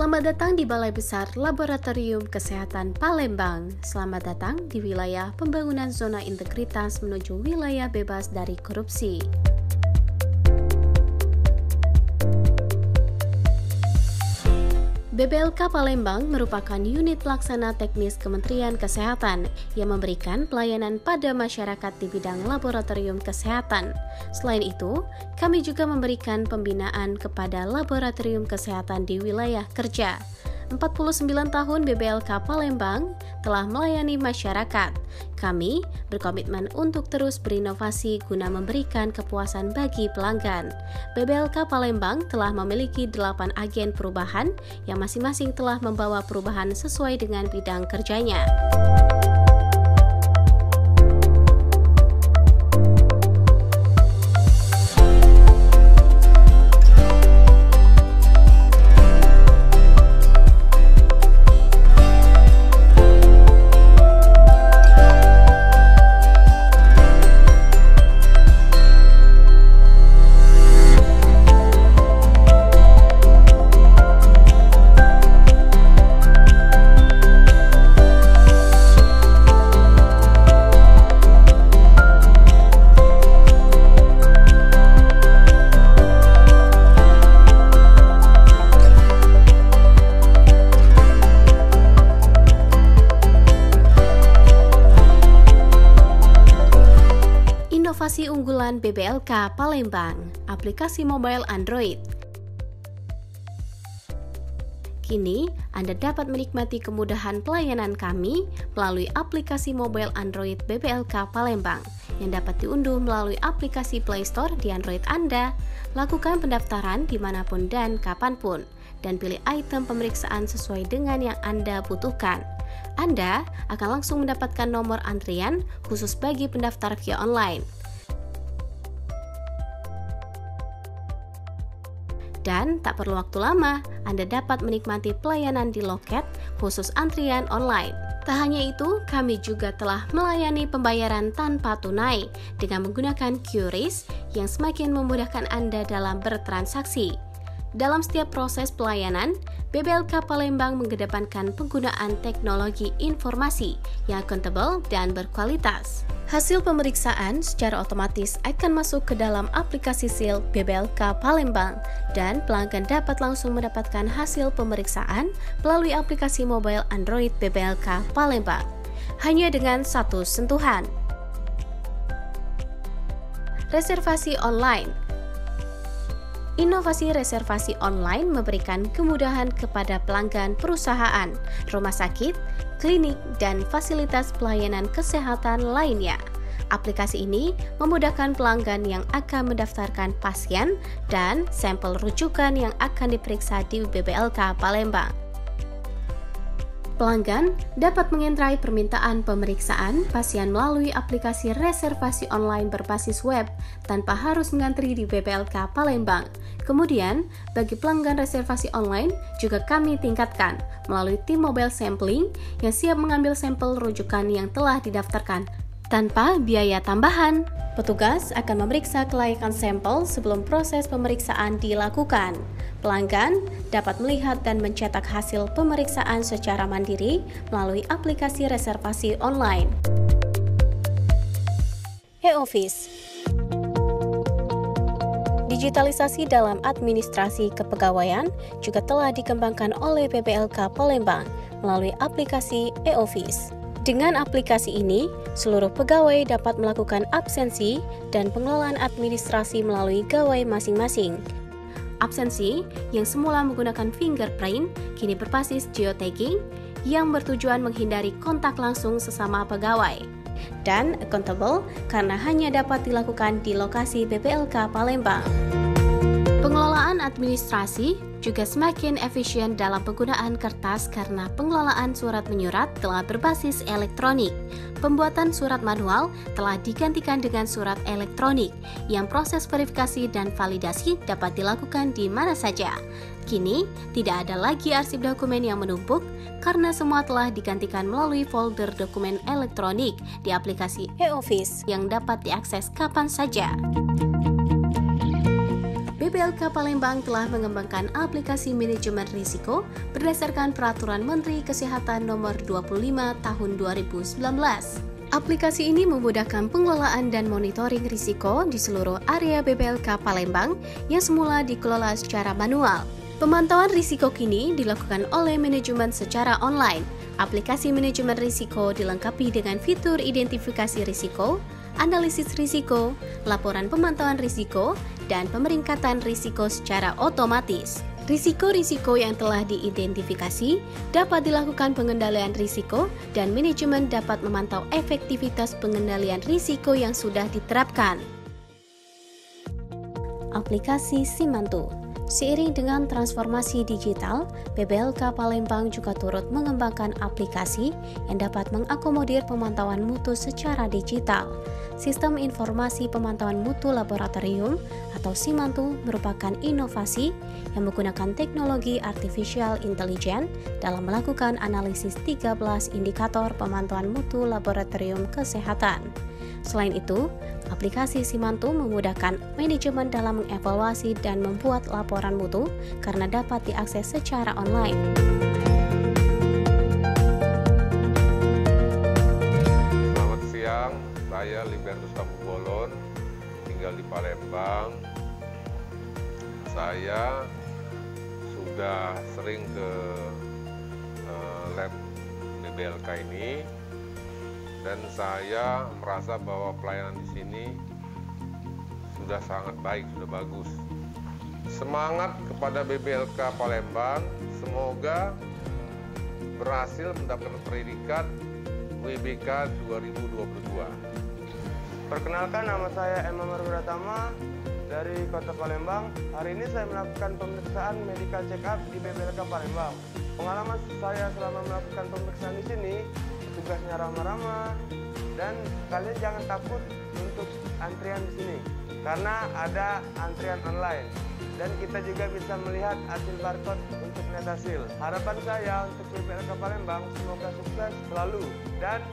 Selamat datang di Balai Besar Laboratorium Kesehatan Palembang. Selamat datang di wilayah pembangunan zona integritas menuju wilayah bebas dari korupsi. BBLK Palembang merupakan unit pelaksana teknis Kementerian Kesehatan yang memberikan pelayanan pada masyarakat di bidang laboratorium kesehatan. Selain itu, kami juga memberikan pembinaan kepada laboratorium kesehatan di wilayah kerja. 49 tahun BBLK Palembang telah melayani masyarakat. Kami berkomitmen untuk terus berinovasi guna memberikan kepuasan bagi pelanggan. BBLK Palembang telah memiliki 8 agen perubahan yang masing-masing telah membawa perubahan sesuai dengan bidang kerjanya. Unggulan BBLK Palembang, aplikasi mobile Android. Kini, Anda dapat menikmati kemudahan pelayanan kami melalui aplikasi mobile Android BBLK Palembang yang dapat diunduh melalui aplikasi Play Store di Android Anda. Lakukan pendaftaran di mana pun dan kapan pun, dan pilih item pemeriksaan sesuai dengan yang Anda butuhkan. Anda akan langsung mendapatkan nomor antrian khusus bagi pendaftar via online. Dan tak perlu waktu lama, Anda dapat menikmati pelayanan di loket khusus antrian online. Tak hanya itu, kami juga telah melayani pembayaran tanpa tunai dengan menggunakan QRIS yang semakin memudahkan Anda dalam bertransaksi. Dalam setiap proses pelayanan, BBLK Palembang mengedepankan penggunaan teknologi informasi yang akuntabel dan berkualitas. Hasil pemeriksaan secara otomatis akan masuk ke dalam aplikasi SIL BBLK Palembang dan pelanggan dapat langsung mendapatkan hasil pemeriksaan melalui aplikasi mobile Android BBLK Palembang. Hanya dengan satu sentuhan. Reservasi online Inovasi reservasi online memberikan kemudahan kepada pelanggan perusahaan, rumah sakit, klinik, dan fasilitas pelayanan kesehatan lainnya. Aplikasi ini memudahkan pelanggan yang akan mendaftarkan pasien dan sampel rujukan yang akan diperiksa di BBLK Palembang. Pelanggan dapat mengentrai permintaan pemeriksaan pasien melalui aplikasi reservasi online berbasis web tanpa harus mengantri di BPLK Palembang. Kemudian, bagi pelanggan reservasi online juga kami tingkatkan melalui tim mobile sampling yang siap mengambil sampel rujukan yang telah didaftarkan tanpa biaya tambahan. Petugas akan memeriksa kelayakan sampel sebelum proses pemeriksaan dilakukan. Pelanggan dapat melihat dan mencetak hasil pemeriksaan secara mandiri melalui aplikasi reservasi online. E-Office Digitalisasi dalam administrasi kepegawaian juga telah dikembangkan oleh PPLK Palembang melalui aplikasi E-Office. Dengan aplikasi ini, seluruh pegawai dapat melakukan absensi dan pengelolaan administrasi melalui gawai masing-masing Absensi yang semula menggunakan fingerprint kini berbasis geotagging yang bertujuan menghindari kontak langsung sesama pegawai. Dan accountable karena hanya dapat dilakukan di lokasi BPLK Palembang. Pengelolaan administrasi juga semakin efisien dalam penggunaan kertas karena pengelolaan surat menyurat telah berbasis elektronik. Pembuatan surat manual telah digantikan dengan surat elektronik yang proses verifikasi dan validasi dapat dilakukan di mana saja. Kini, tidak ada lagi arsip dokumen yang menumpuk karena semua telah digantikan melalui folder dokumen elektronik di aplikasi e-office yang dapat diakses kapan saja. BBLK Palembang telah mengembangkan aplikasi manajemen risiko berdasarkan Peraturan Menteri Kesehatan Nomor 25 Tahun 2019. Aplikasi ini memudahkan pengelolaan dan monitoring risiko di seluruh area BBLK Palembang yang semula dikelola secara manual. Pemantauan risiko kini dilakukan oleh manajemen secara online. Aplikasi manajemen risiko dilengkapi dengan fitur identifikasi risiko, analisis risiko, laporan pemantauan risiko, dan pemeringkatan risiko secara otomatis. Risiko-risiko yang telah diidentifikasi dapat dilakukan pengendalian risiko dan manajemen dapat memantau efektivitas pengendalian risiko yang sudah diterapkan. Aplikasi Simantu Seiring dengan transformasi digital, PBLK Palembang juga turut mengembangkan aplikasi yang dapat mengakomodir pemantauan mutu secara digital. Sistem Informasi Pemantauan Mutu Laboratorium atau SIMANTU merupakan inovasi yang menggunakan teknologi artificial intelligence dalam melakukan analisis 13 indikator pemantauan mutu laboratorium kesehatan. Selain itu, aplikasi Simantu memudahkan manajemen dalam mengevaluasi dan membuat laporan mutu karena dapat diakses secara online. Selamat siang, saya Libertus Bolon, tinggal di Palembang. Saya sudah sering ke uh, lab BBLK ini dan saya merasa bahwa pelayanan di sini sudah sangat baik, sudah bagus. Semangat kepada BBLK Palembang, semoga berhasil mendapatkan predikat WBK 2022. Perkenalkan nama saya Emma Marwiratama dari Kota Palembang. Hari ini saya melakukan pemeriksaan medical check up di BBLK Palembang. Pengalaman saya selama melakukan pemeriksaan di sini tugasnya ramah-ramah dan kalian jangan takut untuk antrian di sini karena ada antrian online dan kita juga bisa melihat hasil barcode untuk net hasil. Harapan saya untuk BPLK Palembang semoga sukses selalu dan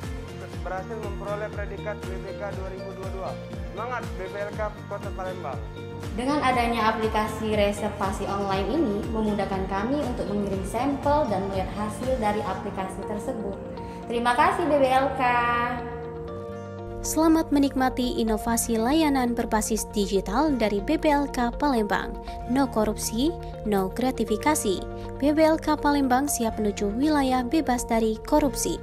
berhasil memperoleh predikat BPK 2022. Semangat BPLK Kota Palembang. Dengan adanya aplikasi reservasi online ini memudahkan kami untuk mengirim sampel dan melihat hasil dari aplikasi tersebut. Terima kasih BBLK. Selamat menikmati inovasi layanan berbasis digital dari BBLK Palembang. No korupsi, no gratifikasi. BBLK Palembang siap menuju wilayah bebas dari korupsi.